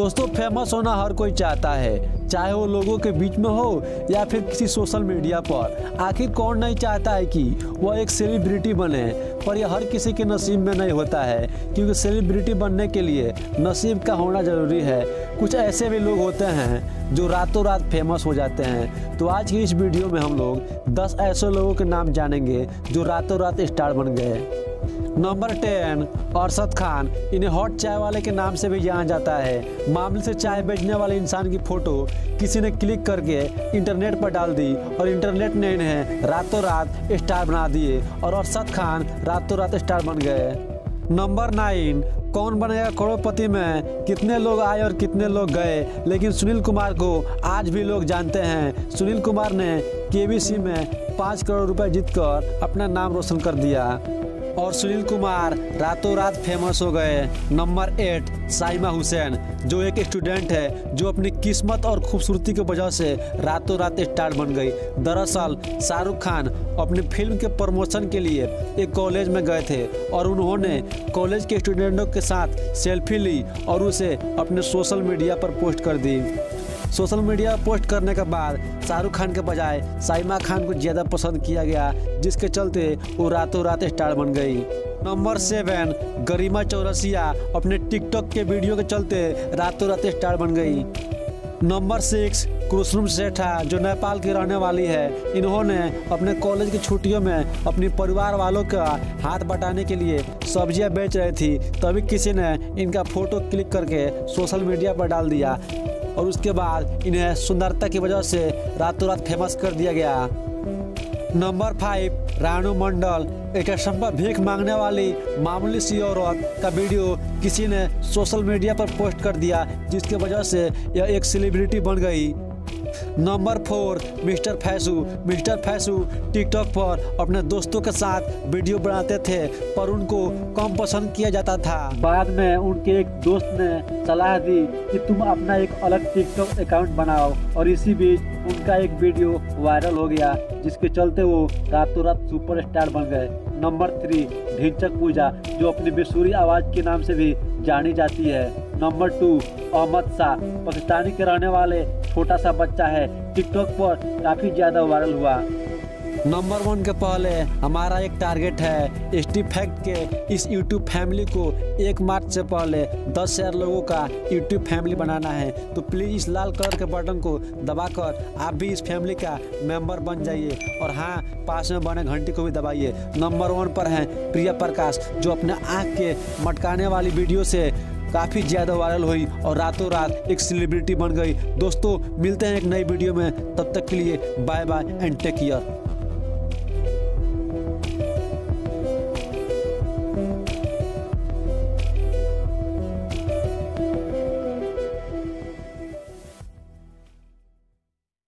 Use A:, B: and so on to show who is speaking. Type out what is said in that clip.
A: दोस्तों फ़ेमस होना हर कोई चाहता है। चाहे वो लोगों के बीच में हो या फिर किसी सोशल मीडिया पर। आखिर कौन नहीं चाहता है कि वह एक सेलिब्रिटी बने? पर यह हर किसी के नसीब में नहीं होता है। क्योंकि सेलिब्रिटी बनने के लिए नसीब का होना ज़रूरी है। कुछ ऐसे भी लोग होते हैं जो रातों रात फ़ेमस हो जाते हैं। तो आज की इस वीडियो में हम लोग 10 ऐसे लोगों के नाम जानेंगे जो रातों रात स्टार बन गए। Number ten Arshad Khan. इन्हें हॉट चाय वाले के नाम से भी जाना जाता है। मामले से चाय बेचने वाले इंसान की फ़ोटो किसी ने क्लिक करके इंटरनेट पर डाल दी और इंटरनेट ने इन्हें रातों रात स्टार बना दिए और अरशद खान रातों रात स्टार बन गए। नंबर नाइन, कौन बनेगा करोड़पति में? कितने लोग आए और कितने लोग गए? लेकिन सुनील कुमार को आज भी लोग जानते हैं। सुनील कुमार ने केबीसी में पाँच करोड़ रुपए जीतकर अपना नाम रोशन कर दिया। और सुनील कुमार रातों रात फ़ेमस हो गए। नंबर एट साइमा हुसैन, जो एक स्टूडेंट है, जो अपनी किस्मत और खूबसूरती की वजह से रातों रात स्टार बन गई। दरअसल, शाहरुख खान अपनी फ़िल्म के प्रमोशन के लिए एक कॉलेज में गए थे और उन्होंने कॉलेज के स्टूडेंटों के साथ सेल्फी ली और उसे अपने सोशल मीडिया पर पोस्ट कर दी। सोशल मीडिया पोस्ट करने के बाद शाहरुख खान के बजाय साइमा खान को ज़्यादा पसंद किया गया, जिसके चलते वो रातों रात स्टार बन गई। नंबर सेवन, गरिमा चौरसिया अपने टिकटॉक के वीडियो के चलते रातों रात स्टार बन गई। नंबर सिक्स कुरुश्रुम सेठा, जो नेपाल की रहने वाली है, इन्होंने अपने कॉलेज की छुट्टियों में अपने परिवार वालों का हाथ बटाने के लिए सब्ज़ियाँ बेच रही थी, तभी किसी ने इनका फ़ोटो क्लिक करके सोशल मीडिया पर डाल दिया। और उसके बाद इन्हें सुंदरता की वजह से रातों रात फ़ेमस कर दिया गया। नंबर फाइव रानू मंडल, एक असंभव भीख मांगने वाली मामूली सी औरत का वीडियो किसी ने सोशल मीडिया पर पोस्ट कर दिया, जिसके वजह से यह एक सेलिब्रिटी बन गई। Number four, mister Faisu mister Faisu, TikTok पर अपने दोस्तों के साथ वीडियो बनाते थे, पर उनको कम पसंद किया जाता था। बाद में उनके एक दोस्त ने सलाह दी कि तुम अपना एक अलग टिकटॉक अकाउंट बनाओ, और इसी बीच उनका एक वीडियो वायरल हो गया, जिसके चलते वो रातों रात सुपरस्टार बन गए। नंबर थ्री, ढिंचक पूजा, जो अपनी बेसुरी आवाज़ के नाम से भी जानी जाती है। नंबर टू, अहमद शाह, पाकिस्तानी के रहने वाले छोटा सा बच्चा है टिकटॉक पर काफ़ी ज़्यादा वायरल हुआ। नंबर वन के पहले हमारा एक टारगेट है स्टी फैक्ट के इस यूट्यूब फैमिली को एक मार्च से पहले दस हज़ार लोगों का यूट्यूब फैमिली बनाना है। तो प्लीज़ इस लाल कलर के बटन को दबाकर आप भी इस फैमिली का मेंबर बन जाइए। और हाँ पास में बने घंटी को भी दबाइए। नंबर वन पर है प्रिया प्रकाश, जो अपने आँख के मटकाने वाली वीडियो से काफ़ी ज़्यादा वायरल हुई और रातों रात एक सेलिब्रिटी बन गई। दोस्तों, मिलते हैं एक नई वीडियो में। तब तक के लिए bye bye and take care